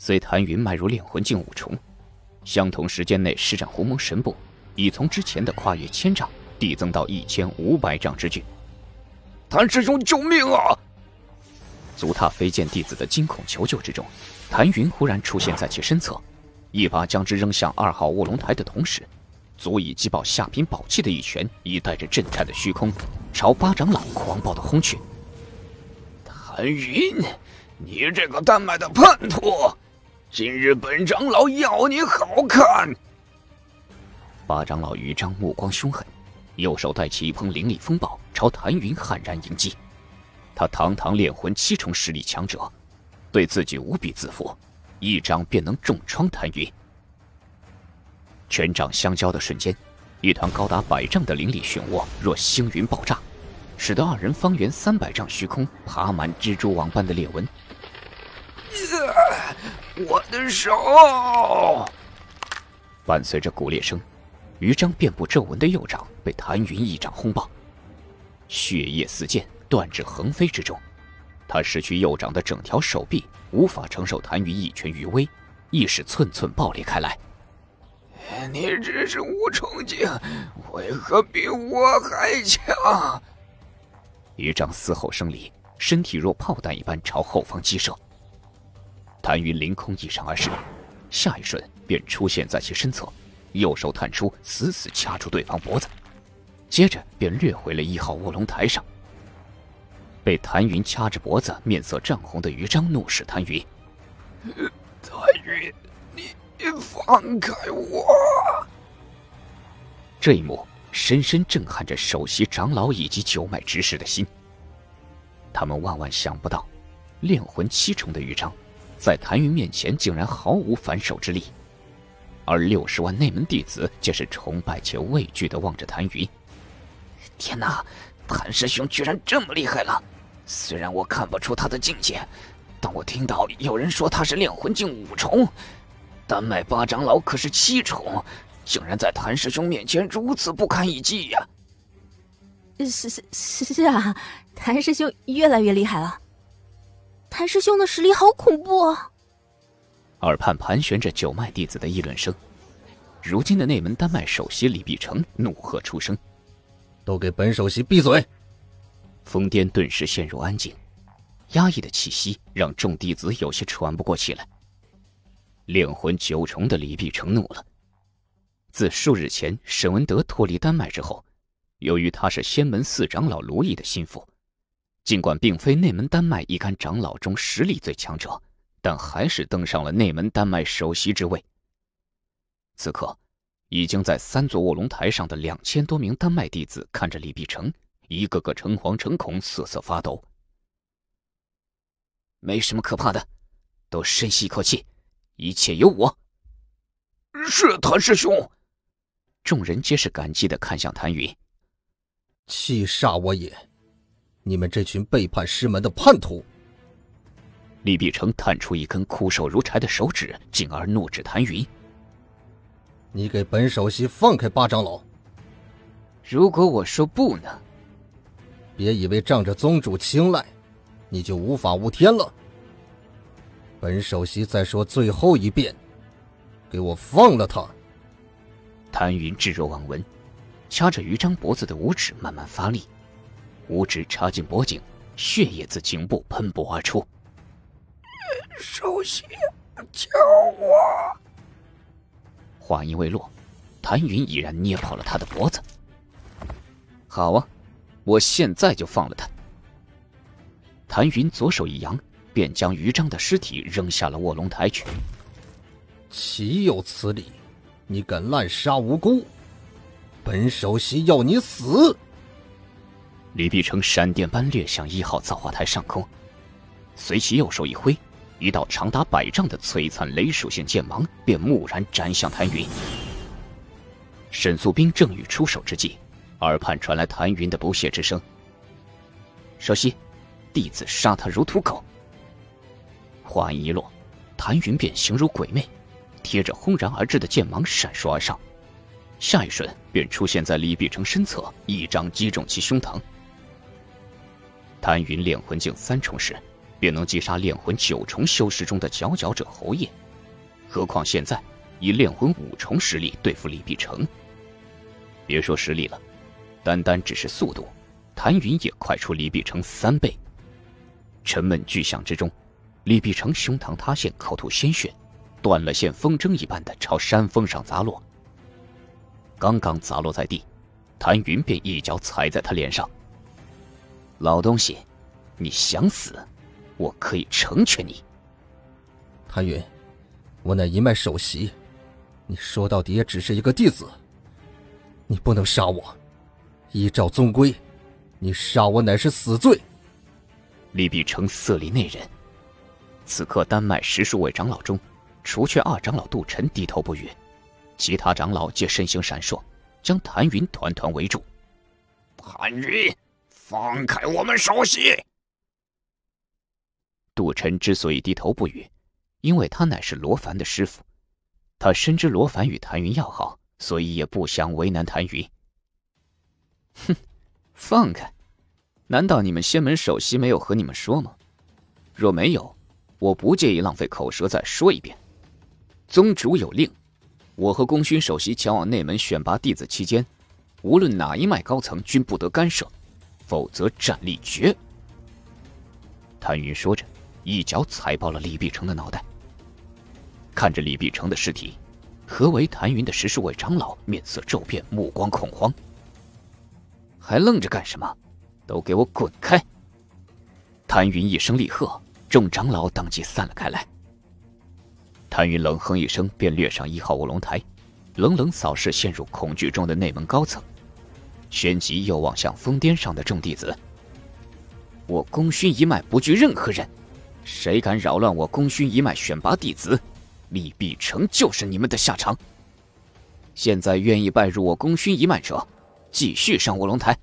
随谭云迈入炼魂境五重，相同时间内施展鸿蒙神步，已从之前的跨越千丈递增到一千五百丈之距。谭师兄，救命啊！足踏飞剑弟子的惊恐求救之中，谭云忽然出现在其身侧，一把将之扔向二号卧龙台的同时，足以击爆下品宝器的一拳，已带着震颤的虚空，朝八长老狂暴的轰去。谭云，你这个丹麦的叛徒！今日本长老要你好看！八长老余章目光凶狠，右手带起一捧灵力风暴，朝谭云悍然迎击。他堂堂炼魂七重实力强者，对自己无比自负，一掌便能重创谭云。拳掌相交的瞬间，一团高达百丈的灵力漩涡若星云爆炸，使得二人方圆三百丈虚空爬满蜘蛛网般的裂纹。我的手！伴随着骨裂声，于章遍布皱纹的右掌被谭云一掌轰爆，血液四溅，断指横飞之中。他失去右掌的整条手臂，无法承受谭云一拳余威，意识寸寸爆裂开来。你只是无重境，为何比我还强？于章嘶吼声里，身体若炮弹一般朝后方击射。谭云凌空一闪而逝，下一瞬便出现在其身侧，右手探出，死死掐住对方脖子，接着便掠回了一号卧龙台上。被谭云掐着脖子、面色涨红的于章怒视谭云：“谭云，你你放开我！”这一幕深深震撼着首席长老以及九脉执事的心。他们万万想不到，炼魂七重的于章。在谭云面前，竟然毫无反手之力，而六十万内门弟子皆是崇拜且畏惧的望着谭云。天哪，谭师兄居然这么厉害了！虽然我看不出他的境界，但我听到有人说他是炼魂境五重，丹麦八长老可是七重，竟然在谭师兄面前如此不堪一击呀！是是是啊，谭师兄越来越厉害了。谭师兄的实力好恐怖啊！耳畔盘旋着九脉弟子的议论声。如今的内门丹麦首席李碧城怒喝出声：“都给本首席闭嘴！”疯癫顿时陷入安静，压抑的气息让众弟子有些喘不过气来。炼魂九重的李碧城怒了。自数日前沈文德脱离丹麦之后，由于他是仙门四长老卢毅的心腹。尽管并非内门丹脉一干长老中实力最强者，但还是登上了内门丹脉首席之位。此刻，已经在三座卧龙台上的两千多名丹麦弟子看着李碧城，一个个诚惶诚恐，瑟瑟发抖。没什么可怕的，都深吸一口气，一切有我。是谭师兄。众人皆是感激的看向谭云，气煞我也。你们这群背叛师门的叛徒！李碧城探出一根枯瘦如柴的手指，进而怒指谭云：“你给本首席放开八长老！如果我说不呢？别以为仗着宗主青睐，你就无法无天了！本首席再说最后一遍，给我放了他！”谭云置若罔闻，掐着于章脖子的五指慢慢发力。五指插进脖颈，血液自颈部喷薄而出。首席，救我！话音未落，谭云已然捏破了他的脖子。好啊，我现在就放了他。谭云左手一扬，便将于章的尸体扔下了卧龙台去。岂有此理！你敢滥杀无辜，本首席要你死！李碧城闪电般掠向一号造化台上空，随其右手一挥，一道长达百丈的璀璨雷属性剑芒便蓦然斩向谭云。沈素冰正欲出手之际，耳畔传来谭云的不屑之声：“首席，弟子杀他如屠狗。”话音一落，谭云便形如鬼魅，贴着轰然而至的剑芒闪烁而上，下一瞬便出现在李碧城身侧，一掌击中其胸膛。谭云炼魂境三重时，便能击杀炼魂九重修士中的佼佼者侯爷，何况现在以炼魂五重实力对付李碧城，别说实力了，单单只是速度，谭云也快出李碧城三倍。沉闷巨响之中，李碧城胸膛塌陷，口吐鲜血，断了线风筝一般的朝山峰上砸落。刚刚砸落在地，谭云便一脚踩在他脸上。老东西，你想死？我可以成全你，谭云，我乃一脉首席，你说到底也只是一个弟子，你不能杀我。依照宗规，你杀我乃是死罪。李碧城色厉内荏，此刻丹麦十数位长老中，除却二长老杜晨低头不语，其他长老皆身形闪烁，将谭云团团围住。谭云，放开我们首席！杜晨之所以低头不语，因为他乃是罗凡的师傅，他深知罗凡与谭云要好，所以也不想为难谭云。哼，放开！难道你们仙门首席没有和你们说吗？若没有，我不介意浪费口舌再说一遍。宗主有令，我和功勋首席前往内门选拔弟子期间，无论哪一脉高层均不得干涉，否则战力绝。谭云说着。一脚踩爆了李碧城的脑袋。看着李碧城的尸体，何为谭云的十数位长老面色骤变，目光恐慌。还愣着干什么？都给我滚开！谭云一声厉喝，众长老当即散了开来。谭云冷哼一声，便掠上一号卧龙台，冷冷扫视陷入恐惧中的内门高层，旋即又望向峰巅上的众弟子：“我功勋一脉不惧任何人。”谁敢扰乱我功勋一脉选拔弟子，李必成就是你们的下场。现在愿意拜入我功勋一脉者，继续上卧龙台。